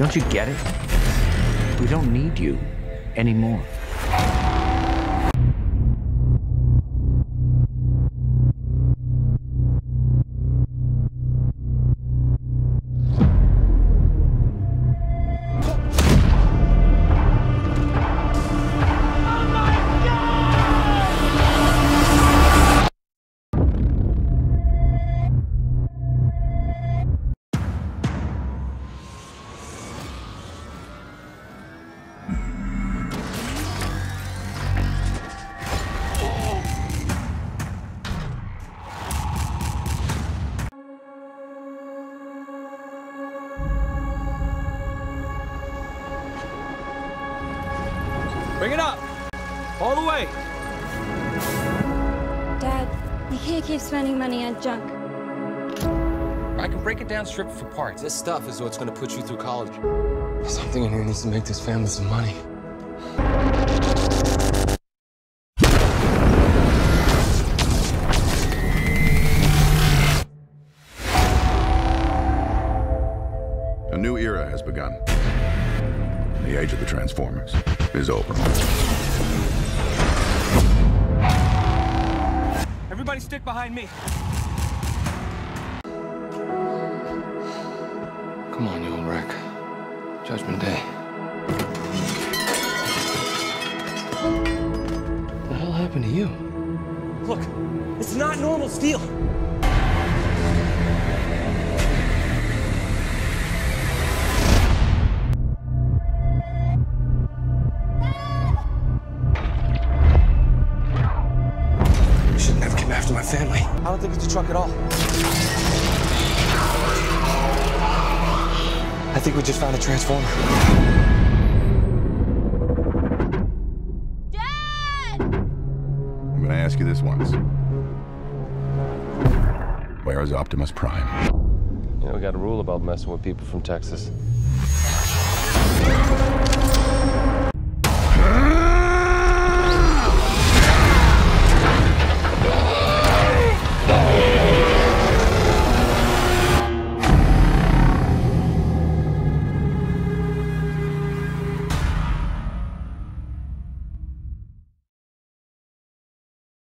Don't you get it? We don't need you anymore. Bring it up! All the way! Dad, you can't keep spending money on junk. I can break it down, strip it for parts. This stuff is what's gonna put you through college. Something in here needs to make this family some money. A new era has begun. The age of the Transformers is over. Everybody stick behind me. Come on, you old wreck. Judgment Day. What the hell happened to you? Look, it's not normal steel. Never came after my family. I don't think it's a truck at all. I think we just found a transformer. Dad! I'm gonna ask you this once. Where is Optimus Prime? You know, we got a rule about messing with people from Texas.